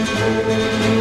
Música